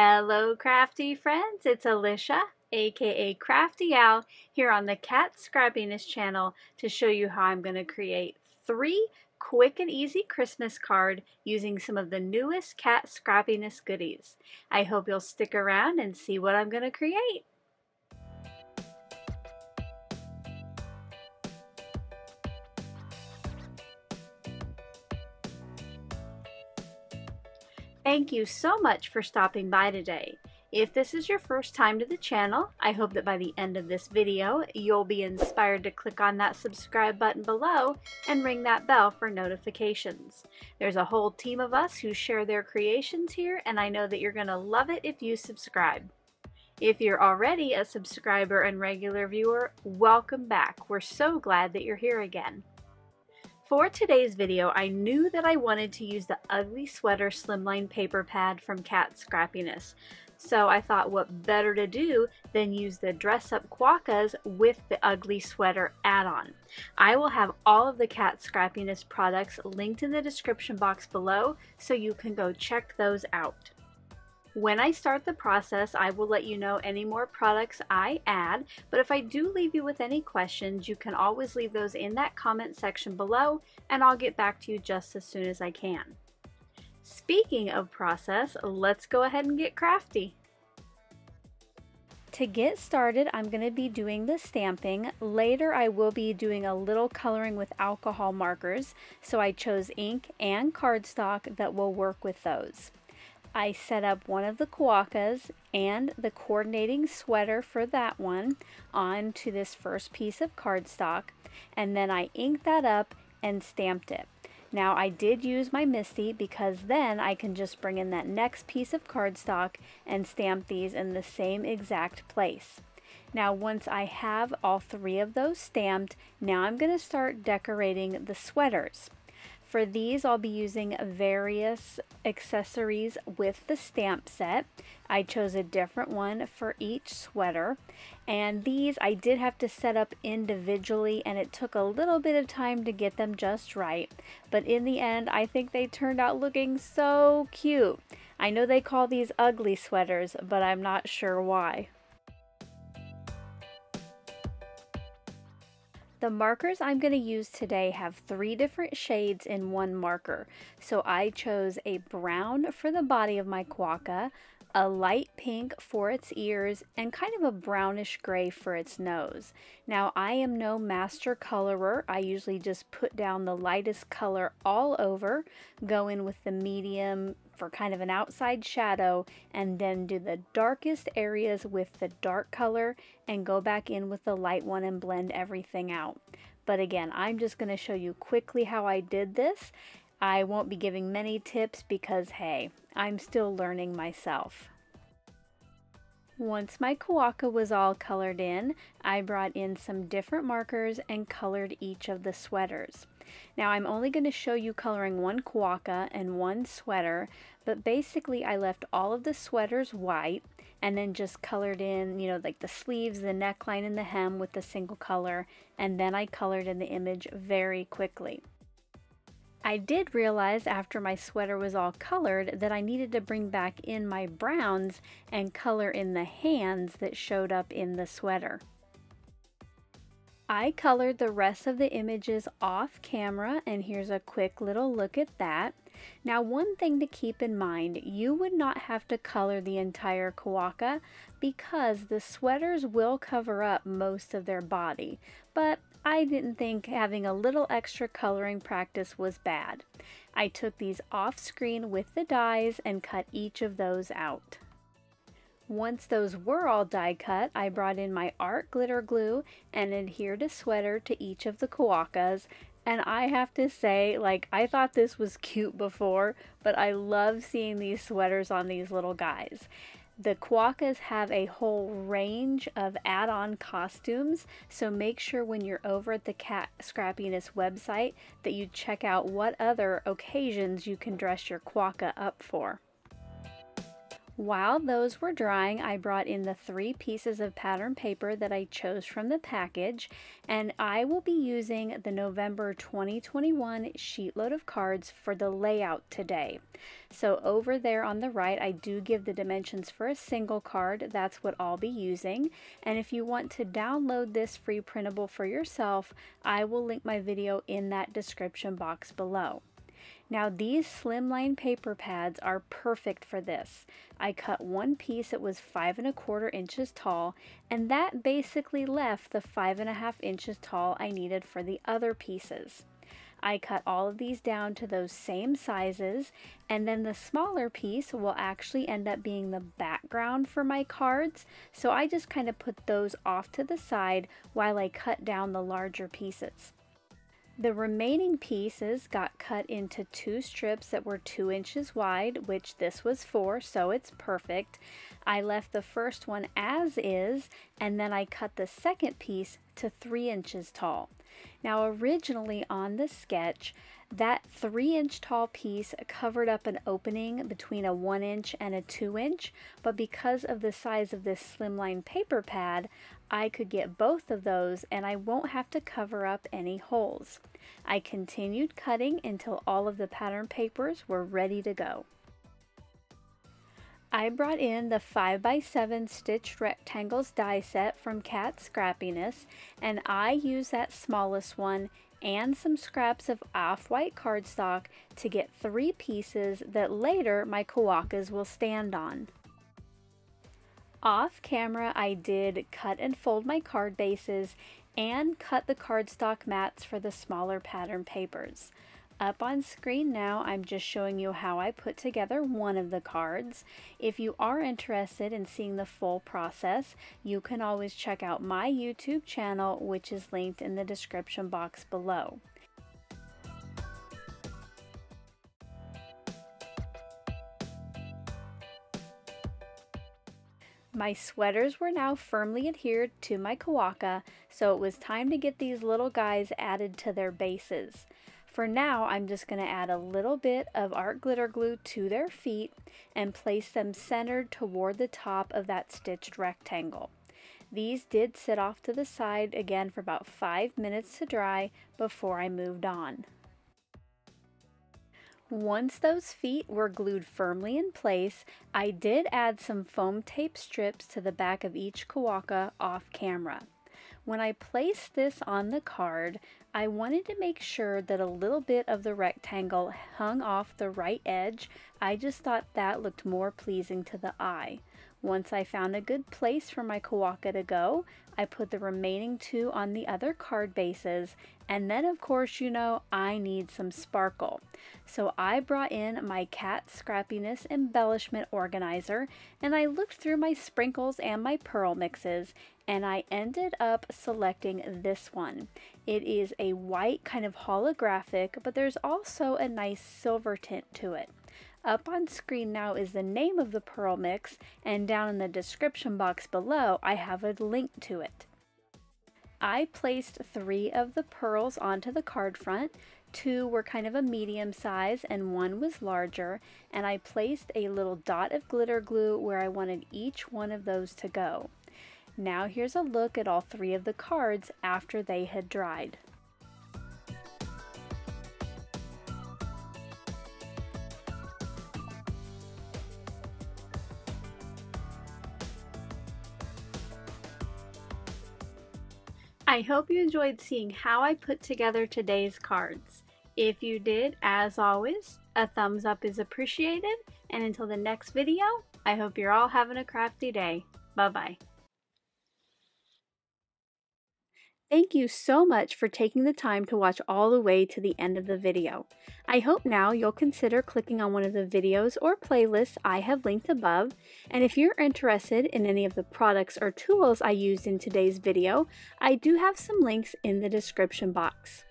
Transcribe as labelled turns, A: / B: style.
A: Hello crafty friends, it's Alicia aka Crafty Al here on the Kat Scrappiness channel to show you how I'm going to create three quick and easy Christmas card using some of the newest Kat Scrappiness goodies. I hope you'll stick around and see what I'm going to create. Thank you so much for stopping by today. If this is your first time to the channel, I hope that by the end of this video, you'll be inspired to click on that subscribe button below and ring that bell for notifications. There's a whole team of us who share their creations here, and I know that you're going to love it if you subscribe. If you're already a subscriber and regular viewer, welcome back. We're so glad that you're here again. For today's video, I knew that I wanted to use the Ugly Sweater Slimline Paper Pad from Kat Scrappiness. So I thought what better to do than use the Dress Up Quokkas with the Ugly Sweater add-on. I will have all of the Kat Scrappiness products linked in the description box below so you can go check those out. When I start the process, I will let you know any more products I add, but if I do leave you with any questions, you can always leave those in that comment section below, and I'll get back to you just as soon as I can. Speaking of process, let's go ahead and get crafty. To get started, I'm going to be doing the stamping. Later, I will be doing a little coloring with alcohol markers, so I chose ink and cardstock that will work with those. I set up one of the quokkas and the coordinating sweater for that one onto this first piece of cardstock and then I inked that up and stamped it. Now I did use my MISTI because then I can just bring in that next piece of cardstock and stamp these in the same exact place. Now once I have all three of those stamped, now I'm going to start decorating the sweaters. For these, I'll be using various accessories with the stamp set. I chose a different one for each sweater. And these I did have to set up individually and it took a little bit of time to get them just right. But in the end, I think they turned out looking so cute. I know they call these ugly sweaters, but I'm not sure why. The markers I'm going to use today have three different shades in one marker. So I chose a brown for the body of my quokka, a light pink for its ears, and kind of a brownish gray for its nose. Now I am no master colorer. I usually just put down the lightest color all over, go in with the medium for kind of an outside shadow and then do the darkest areas with the dark color and go back in with the light one and blend everything out. But again, I'm just going to show you quickly how I did this. I won't be giving many tips because hey, I'm still learning myself. Once my quokka was all colored in, I brought in some different markers and colored each of the sweaters. Now I'm only going to show you coloring one quokka and one sweater, but basically I left all of the sweaters white and then just colored in, you know, like the sleeves, the neckline, and the hem with the single color, and then I colored in the image very quickly. I did realize after my sweater was all colored that I needed to bring back in my browns and color in the hands that showed up in the sweater. I colored the rest of the images off camera and here's a quick little look at that. Now one thing to keep in mind, you would not have to color the entire quokka because the sweaters will cover up most of their body, but I didn't think having a little extra coloring practice was bad. I took these off screen with the dies and cut each of those out. Once those were all die cut, I brought in my art glitter glue and adhered a sweater to each of the quokkas. And I have to say, like, I thought this was cute before, but I love seeing these sweaters on these little guys. The quokkas have a whole range of add-on costumes, so make sure when you're over at the Kat Scrappiness website that you check out what other occasions you can dress your quokka up for. While those were drying, I brought in the three pieces of pattern paper that I chose from the package, and I will be using the November 2021 sheet load of cards for the layout today. So over there on the right, I do give the dimensions for a single card. That's what I'll be using. And if you want to download this free printable for yourself, I will link my video in that description box below. Now these slimline paper pads are perfect for this. I cut one piece that was five and a quarter inches tall and that basically left the five and a half inches tall I needed for the other pieces. I cut all of these down to those same sizes and then the smaller piece will actually end up being the background for my cards so I just kind of put those off to the side while I cut down the larger pieces. The remaining pieces got cut into two strips that were two inches wide, which this was for, so it's perfect. I left the first one as is, and then I cut the second piece to three inches tall. Now originally on the sketch, that three inch tall piece covered up an opening between a one inch and a two inch, but because of the size of this slimline paper pad, I could get both of those and I won't have to cover up any holes. I continued cutting until all of the pattern papers were ready to go. I brought in the 5x7 stitched rectangles die set from Kat Scrappiness and I used that smallest one and some scraps of off-white cardstock to get three pieces that later my quokkas will stand on. Off camera, I did cut and fold my card bases and cut the cardstock mats for the smaller pattern papers. Up on screen now, I'm just showing you how I put together one of the cards. If you are interested in seeing the full process, you can always check out my YouTube channel, which is linked in the description box below. My sweaters were now firmly adhered to my quokka, so it was time to get these little guys added to their bases. For now, I'm just going to add a little bit of art glitter glue to their feet and place them centered toward the top of that stitched rectangle. These did sit off to the side again for about five minutes to dry before I moved on. Once those feet were glued firmly in place, I did add some foam tape strips to the back of each quokka off camera. When I placed this on the card, I wanted to make sure that a little bit of the rectangle hung off the right edge. I just thought that looked more pleasing to the eye. Once I found a good place for my quokka to go, I put the remaining two on the other card bases and then of course you know I need some sparkle. So I brought in my Kat Scrappiness Embellishment Organizer and I looked through my sprinkles and my pearl mixes and I ended up selecting this one. It is a white kind of holographic but there's also a nice silver tint to it. Up on screen now is the name of the pearl mix, and down in the description box below I have a link to it. I placed three of the pearls onto the card front. Two were kind of a medium size and one was larger, and I placed a little dot of glitter glue where I wanted each one of those to go. Now here's a look at all three of the cards after they had dried. I hope you enjoyed seeing how I put together today's cards. If you did, as always, a thumbs up is appreciated, and until the next video, I hope you're all having a crafty day. Bye-bye. Thank you so much for taking the time to watch all the way to the end of the video. I hope now you'll consider clicking on one of the videos or playlists I have linked above, and if you're interested in any of the products or tools I used in today's video, I do have some links in the description box.